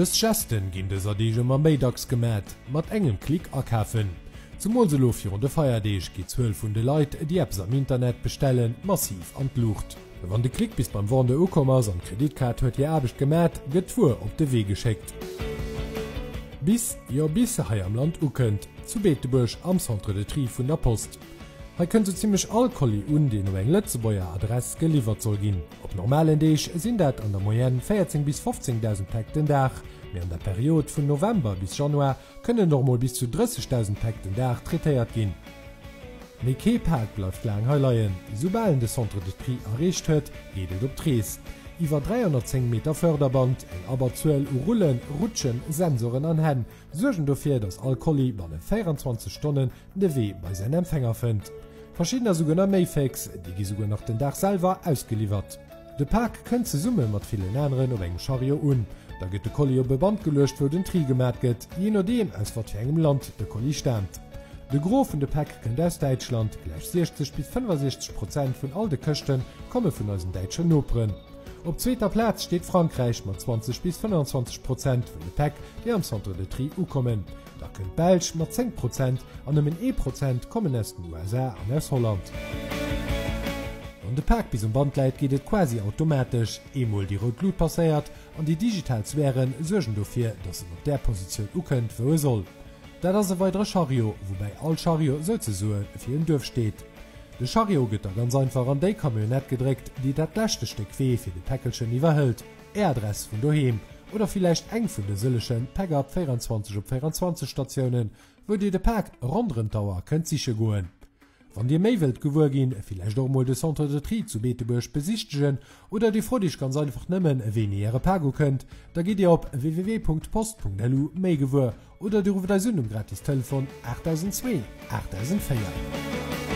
Dës Jasten ginn de Sadege ma méidacks gemät, mat engem Klik akaffen. Zum Moselofir de Feierdeeg gi 12 vun de Leiit, die Apps am Internet bestellen, massiv anlucht. Wann de Klik bis beim Wande Okommers an Kreditkat huet je erbeg gemät, gët vuer op de Wee geschekt. Bis Jo bisse hai am Land ukënnt, zu Beetebusch am Centre de Tri vun der Post. Hei kën se ziemlich allkolli un den eng Lettzebäier Adress geliefert soll ginn. Op normalen Deeg sinn dat an der Moen 14 bis 15.000 Pack den Dach, mé an der Periode vun November bis Januar kënne normal bis zu 30.000 Pack den Dach treiert ginn. Meképark läuft lang heileien, sobalen de Centre de Pri errecht huet, edet op Trees. Iwer 310 Me Förderband eng aber 12 Rullen, Rutschen, Sensoren an Hän, sugen dofir dats Alkoli wann 24 Stunden de Weh bei se Empfänger fënnt verschiedener sogenner Mayfacks, die gi sogar nach den Dach selber ausgeliefert. De Park könnt ze summe mat vielen anderen oder eng Charier un. Da gët de Kolio beband gelöscht wo den Tri gemerket, je nur dem als wat engem Land de Kolli stand. De Grofen de Pack kennt aus Deutschland gleich 60 bis 65 Prozent von all de Köchten komme vun aus Deitscher Nopren. Op zweter Platz steht Frankreich mat 20 bis 25 Prozent vun de Pack, die am Centre de Tri u kommen da könnt Belsch mat 10 Prozent an dem E Prozent kommen es den USA an aus Holland. An de Park bis um Bandleit gehtt quasi automatisch emul die Rotlut passeiert an die Digitalsphären sugen dofir, dat se op der Position ukent wo soll. Da das se weitere Chariot, wobei all Chariot so ze suen fir en Dürf steht. De Chario gëtter ganz einfach an déi Kamionett gedrégt, diei dat lächte Steck wee fir de Päckelchen iwwerhëlt, Ädress vun doheem oder vielleicht eng vun de sillechen Pegger 24 op 24 Stationioen, wo Dir de Park Rondrentauer kënnt siche goen. Wann Dir méiwelt gewur gin, vielleicht doch mal de Centre de Tri zu Beetebusch besichtigen oder Di Frodich ganz einfach nëmmen wen ihre Pago könntnt, da geht ihr op www.post.lu méigewur oder Di ruft der Sündung gratis Telefon 8002 8004.